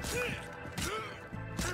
Yeah.